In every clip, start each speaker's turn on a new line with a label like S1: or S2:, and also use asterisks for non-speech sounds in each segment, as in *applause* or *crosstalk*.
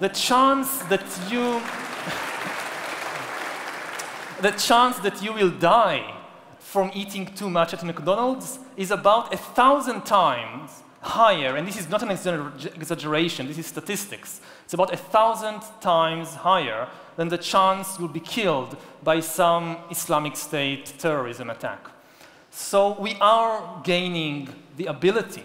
S1: the chance that you *laughs* the chance that you will die from eating too much at McDonald's is about a thousand times higher, and this is not an exaggeration, this is statistics. It's about a thousand times higher than the chance you'll be killed by some Islamic State terrorism attack. So we are gaining the ability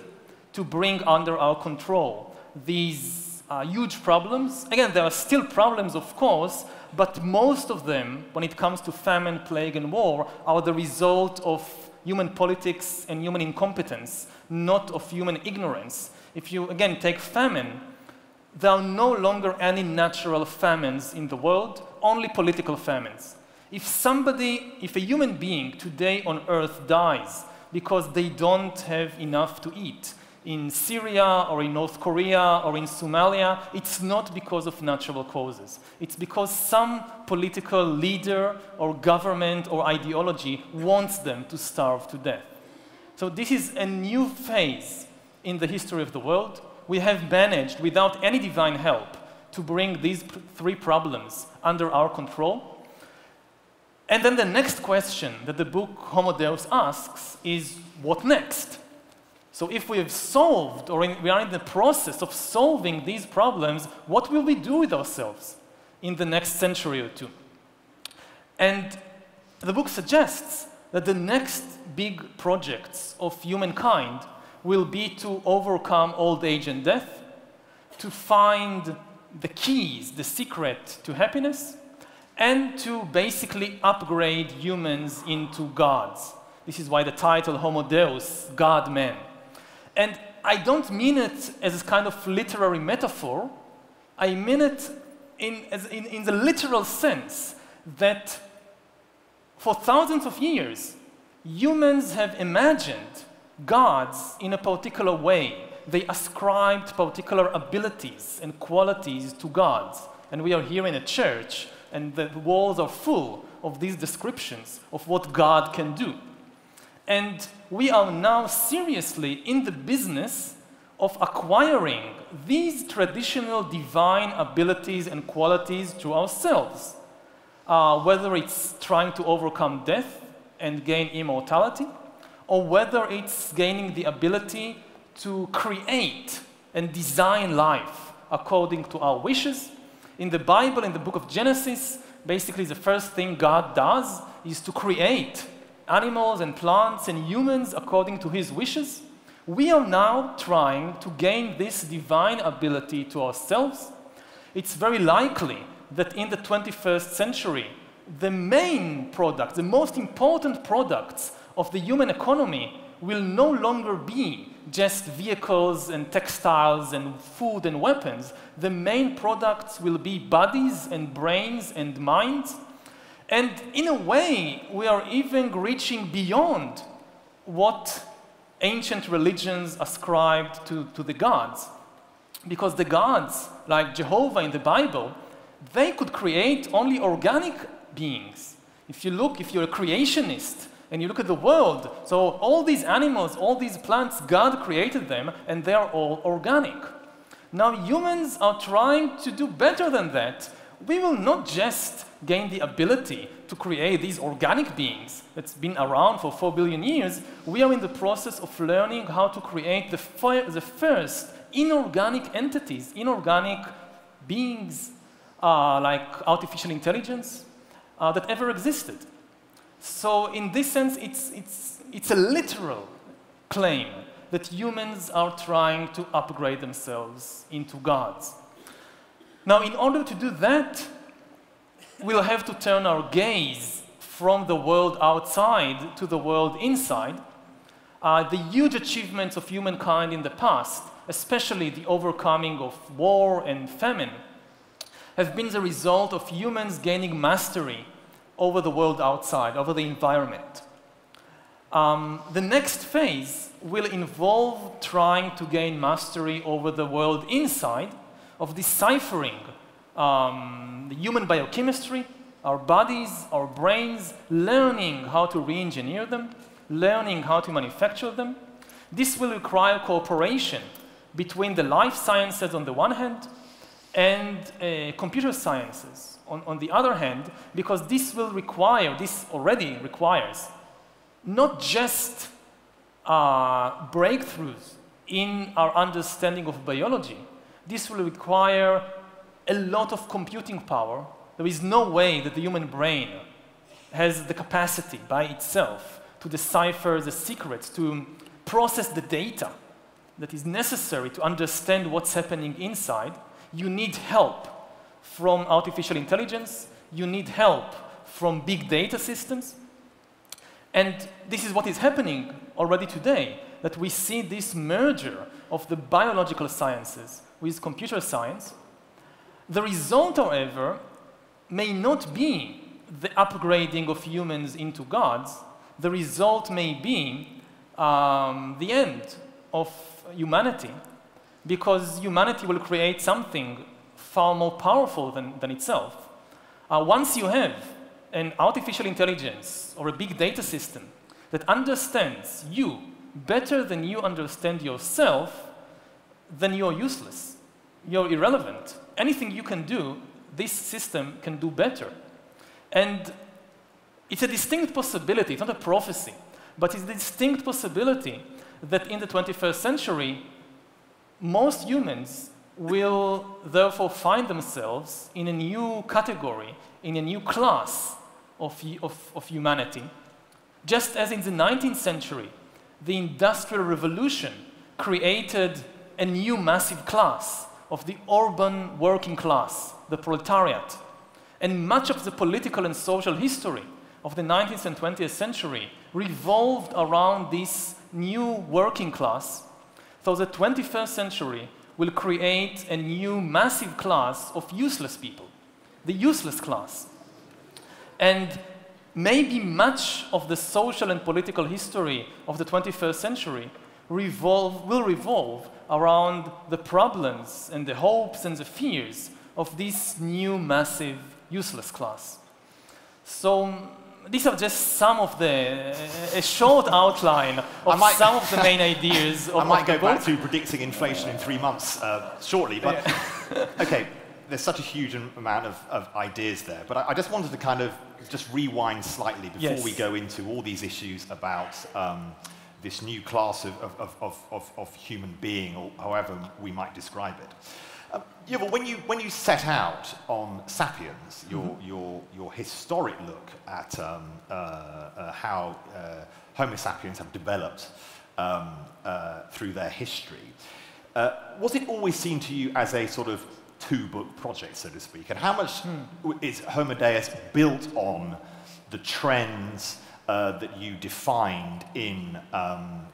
S1: to bring under our control these uh, huge problems. Again, there are still problems, of course, but most of them, when it comes to famine, plague, and war, are the result of human politics and human incompetence, not of human ignorance. If you, again, take famine, there are no longer any natural famines in the world, only political famines. If somebody, if a human being today on earth dies because they don't have enough to eat, in Syria or in North Korea or in Somalia, it's not because of natural causes. It's because some political leader or government or ideology wants them to starve to death. So this is a new phase in the history of the world. We have managed, without any divine help, to bring these three problems under our control. And then the next question that the book Homo Deus asks is, what next? So if we have solved, or in, we are in the process of solving these problems, what will we do with ourselves in the next century or two? And the book suggests that the next big projects of humankind will be to overcome old age and death, to find the keys, the secret to happiness, and to basically upgrade humans into gods. This is why the title Homo Deus, God Man. And I don't mean it as a kind of literary metaphor. I mean it in, in, in the literal sense that for thousands of years, humans have imagined gods in a particular way. They ascribed particular abilities and qualities to gods. And we are here in a church, and the walls are full of these descriptions of what God can do. And we are now seriously in the business of acquiring these traditional divine abilities and qualities to ourselves, uh, whether it's trying to overcome death and gain immortality, or whether it's gaining the ability to create and design life according to our wishes. In the Bible, in the book of Genesis, basically the first thing God does is to create animals and plants and humans according to his wishes, we are now trying to gain this divine ability to ourselves. It's very likely that in the 21st century, the main product, the most important products of the human economy will no longer be just vehicles and textiles and food and weapons. The main products will be bodies and brains and minds and in a way, we are even reaching beyond what ancient religions ascribed to, to the gods. Because the gods, like Jehovah in the Bible, they could create only organic beings. If you look, if you're a creationist, and you look at the world, so all these animals, all these plants, God created them, and they are all organic. Now humans are trying to do better than that. We will not just gain the ability to create these organic beings that's been around for 4 billion years, we are in the process of learning how to create the, the first inorganic entities, inorganic beings uh, like artificial intelligence uh, that ever existed. So in this sense, it's, it's, it's a literal claim that humans are trying to upgrade themselves into gods. Now, in order to do that, we'll have to turn our gaze from the world outside to the world inside. Uh, the huge achievements of humankind in the past, especially the overcoming of war and famine, have been the result of humans gaining mastery over the world outside, over the environment. Um, the next phase will involve trying to gain mastery over the world inside, of deciphering um, the human biochemistry, our bodies, our brains, learning how to re-engineer them, learning how to manufacture them. This will require cooperation between the life sciences on the one hand and uh, computer sciences, on, on the other hand, because this will require, this already requires, not just uh, breakthroughs in our understanding of biology, this will require a lot of computing power. There is no way that the human brain has the capacity by itself to decipher the secrets, to process the data that is necessary to understand what's happening inside. You need help from artificial intelligence, you need help from big data systems. And this is what is happening already today, that we see this merger of the biological sciences with computer science. The result, however, may not be the upgrading of humans into gods. The result may be um, the end of humanity, because humanity will create something far more powerful than, than itself. Uh, once you have an artificial intelligence or a big data system that understands you better than you understand yourself, then you're useless. You're irrelevant. Anything you can do, this system can do better. And it's a distinct possibility, it's not a prophecy, but it's a distinct possibility that in the 21st century, most humans will therefore find themselves in a new category, in a new class of, of, of humanity. Just as in the 19th century, the Industrial Revolution created a new massive class of the urban working class, the proletariat. And much of the political and social history of the 19th and 20th century revolved around this new working class. So the 21st century will create a new massive class of useless people, the useless class. And maybe much of the social and political history of the 21st century revolve, will revolve around the problems and the hopes and the fears of this new massive useless class. So these are just some of the, a short outline of might, some of the main ideas *laughs* of
S2: I might
S1: go
S2: back to predicting inflation in three months uh, shortly, but yeah. *laughs* okay, there's such a huge amount of, of ideas there, but I, I, just wanted to kind of just rewind slightly before yes. we go into all these issues about um, this new class of, of, of, of, human being, or however we might describe it. Um, yeah, but when you, when you set out on Sapiens, your, mm-hmm. your, your historic look at um, uh, uh, how uh, Homo sapiens have developed um, uh, through their history, uh, was it always seen to you as a sort of two-book project, so to speak? And how much hmm. is Homo Deus built on the trends uh, that you defined in um,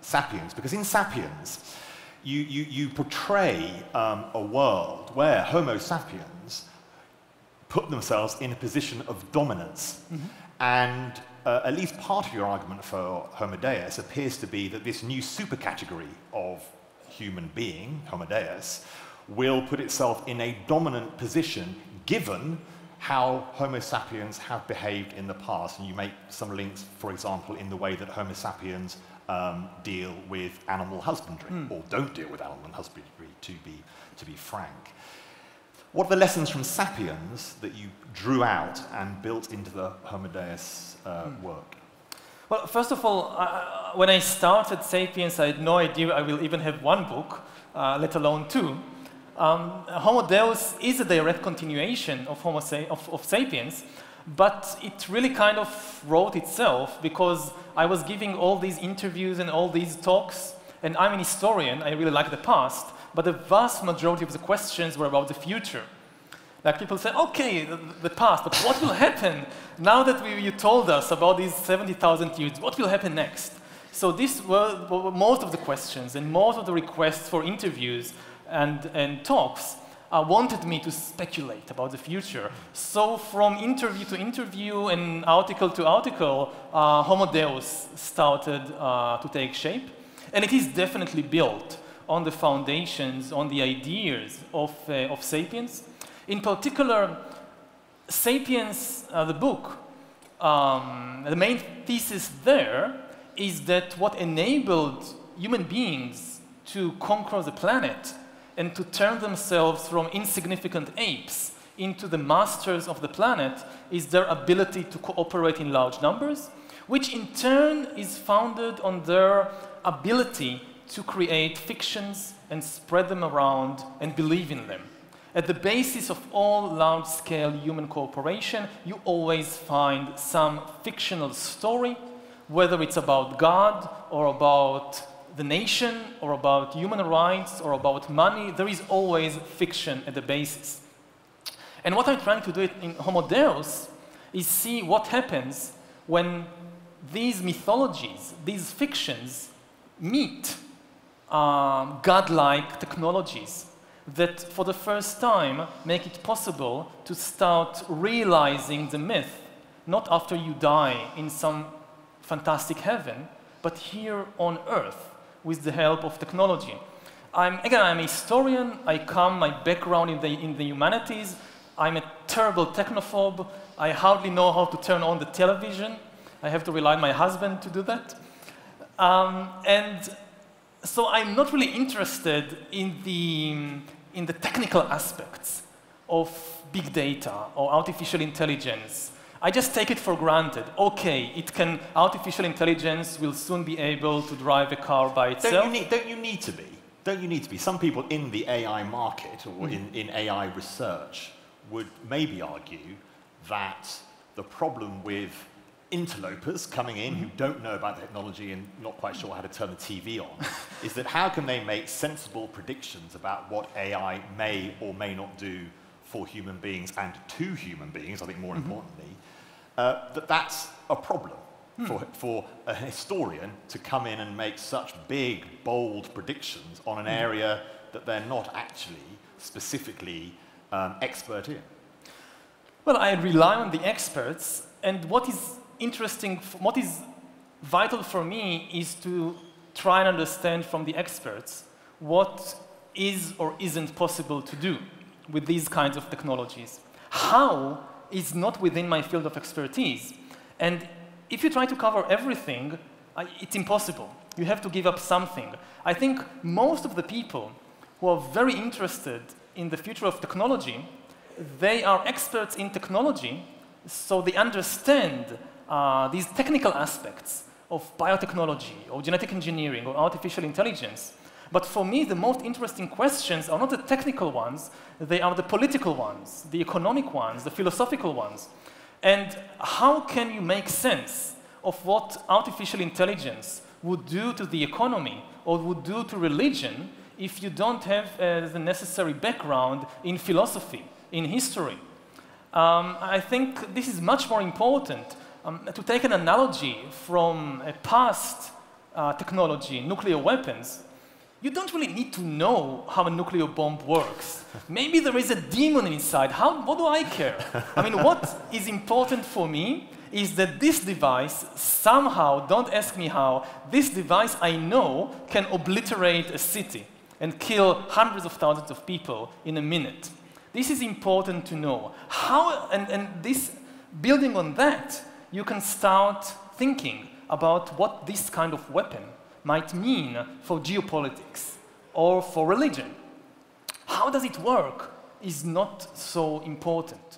S2: Sapiens? Because in Sapiens, you, you, you portray um, a world where Homo sapiens put themselves in a position of dominance. Mm-hmm. And uh, at least part of your argument for Homo Deus appears to be that this new supercategory of human being, Homo Deus, will put itself in a dominant position given how Homo sapiens have behaved in the past. And you make some links, for example, in the way that Homo sapiens um, deal with animal husbandry, mm. or don't deal with animal husbandry, to be, to be frank. What are the lessons from Sapiens that you drew out and built into the Homo Deus uh, mm. work?
S1: Well, first of all, uh, when I started Sapiens, I had no idea I will even have one book, uh, let alone two. Um, Homo Deus is a direct continuation of, Homo Sa of, of Sapiens, but it really kind of wrote itself because I was giving all these interviews and all these talks, and I'm an historian, I really like the past, but the vast majority of the questions were about the future. Like people say, okay, the, the past, but what will happen now that we, you told us about these 70,000 years? What will happen next? So these were, were most of the questions and most of the requests for interviews and, and talks uh, wanted me to speculate about the future. So from interview to interview and article to article, uh, Homo Deus started uh, to take shape. And it is definitely built on the foundations, on the ideas of, uh, of Sapiens. In particular, Sapiens, uh, the book, um, the main thesis there is that what enabled human beings to conquer the planet and to turn themselves from insignificant apes into the masters of the planet is their ability to cooperate in large numbers, which in turn is founded on their ability to create fictions and spread them around and believe in them. At the basis of all large-scale human cooperation, you always find some fictional story, whether it's about God or about the nation or about human rights or about money, there is always fiction at the basis. And what I'm trying to do in Homo Deus is see what happens when these mythologies, these fictions, meet um, godlike technologies that for the first time make it possible to start realizing the myth, not after you die in some fantastic heaven, but here on earth with the help of technology. I'm, again, I'm a historian. I come, my background in the, in the humanities. I'm a terrible technophobe. I hardly know how to turn on the television. I have to rely on my husband to do that. Um, and so I'm not really interested in the, in the technical aspects of big data or artificial intelligence. I just take it for granted. Okay, it can, artificial intelligence will soon be able to drive a car by itself.
S2: Don't you need, don't you need to be? Don't you need to be? Some people in the AI market or mm. in, in AI research would maybe argue that the problem with interlopers coming in who don't know about technology and not quite sure how to turn the TV on *laughs* is that how can they make sensible predictions about what AI may or may not do for human beings and to human beings, I think more mm -hmm. importantly, uh, that that's a problem hmm. for, for a historian to come in and make such big, bold predictions on an hmm. area that they're not actually specifically um, expert in.
S1: Well, I rely on the experts, and what is interesting, what is vital for me is to try and understand from the experts what is or isn't possible to do with these kinds of technologies. How is not within my field of expertise. And if you try to cover everything, it's impossible. You have to give up something. I think most of the people who are very interested in the future of technology, they are experts in technology, so they understand uh, these technical aspects of biotechnology or genetic engineering or artificial intelligence. But for me, the most interesting questions are not the technical ones, they are the political ones, the economic ones, the philosophical ones. And how can you make sense of what artificial intelligence would do to the economy or would do to religion if you don't have uh, the necessary background in philosophy, in history? Um, I think this is much more important um, to take an analogy from a past uh, technology, nuclear weapons, you don't really need to know how a nuclear bomb works. Maybe there is a demon inside. How, what do I care? I mean, what is important for me is that this device somehow, don't ask me how, this device I know can obliterate a city and kill hundreds of thousands of people in a minute. This is important to know. How, and, and this, building on that, you can start thinking about what this kind of weapon might mean for geopolitics or for religion. How does it work is not so important.